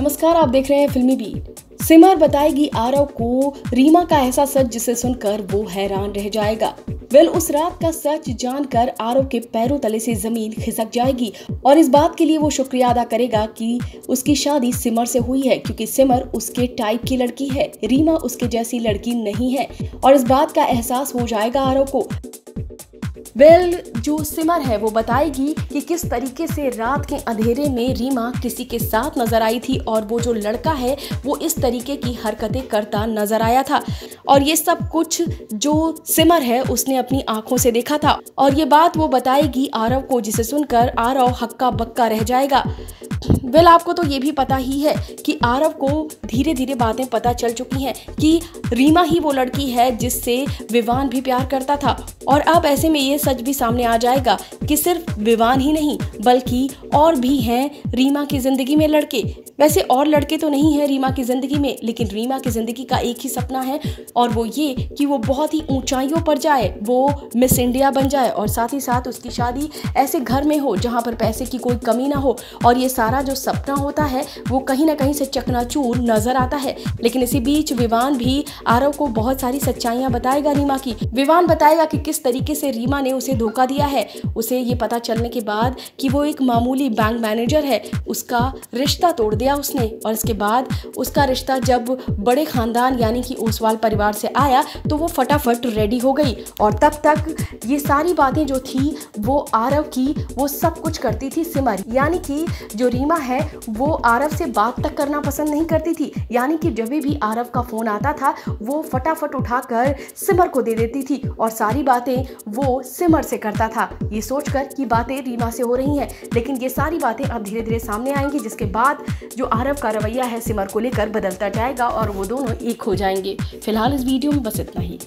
नमस्कार, आप देख रहे हैं फिल्मी बीट। सिमर बताएगी आरव को, रीमा का ऐसा सच जिसे सुनकर वो हैरान रह जाएगा। वेल, उस रात का सच जानकर आरव के पैरों तले से ज़मीन खिसक जाएगी और इस बात के लिए वो शुक्रिया अदा करेगा कि उसकी शादी सिमर से हुई है, क्योंकि सिमर उसके टाइप की लड़की है, रीमा उसके जैसी लड़की नहीं है और इस बात का एहसास हो जाएगा आरव को। Well, जो सिमर है वो बताएगी कि किस तरीके से रात के अंधेरे में रीमा किसी के साथ नज़र आई थी और वो जो लड़का है वो इस तरीके की हरकतें करता नज़र आया था। और ये सब कुछ जो सिमर है उसने अपनी आँखों से देखा था। और ये बात वो बताएगी आरव को जिसे सुनकर आरव हक्का बक्का रह जाएगा। वेल, आपको तो ये भी पता ही है कि आरव को धीरे धीरे बातें पता चल चुकी हैं कि रीमा ही वो लड़की है जिससे विवान भी प्यार करता था। और अब ऐसे में ये सच भी सामने आ जाएगा कि सिर्फ़ विवान ही नहीं, बल्कि और भी हैं रीमा की ज़िंदगी में लड़के। वैसे और लड़के तो नहीं हैं रीमा की ज़िंदगी में, लेकिन रीमा की ज़िंदगी का एक ही सपना है, और वो ये कि वो बहुत ही ऊंचाइयों पर जाए, वो मिस इंडिया बन जाए, और साथ ही साथ उसकी शादी ऐसे घर में हो जहाँ पर पैसे की कोई कमी ना हो, और ये सारा जो सपना होता है, वो कहीं ना कहीं से चकनाचूर नज़र आता है। लेकिन इसी बीच विवान भी आरव को बहुत सारी सच्चाइयाँ बताएगा रीमा की। विवान बताएगा कि किस तरीके से रीमा ने उसे धोखा दिया है। उसे ये पता चलने के बाद कि वो एक मामूली बैंक मैनेजर है। उसका रिश्ता तोड़ दिया उसने और इसके बाद उसका रिश्ता जब बड़े खानदान यानी कि ओसवाल परिवार से आया तो वो फटाफट रेडी हो गई। और तब तक ये सारी बातें जो थी, वो आरव की, वो सब कुछ करती थी सिमर। यानी कि जो रीमा है, वो आरव से बात तक करना पसंद नहीं करती थी। यानी कि जब भी आरव का फ़ोन आता था, वो फटाफट उठाकर सिमर को दे देती थी और सारी बातें वो सिमर से करता था। ये सोचकर कि बातें रीमा से हो रही हैं, लेकिन ये सारी बातें अब धीरे धीरे सामने आएँगी, जिसके बाद जो आरव का रवैया है सिमर को लेकर बदलता जाएगा और वो दोनों एक हो जाएँगे। फ़िलहाल इस वीडियो में बस इतना ही।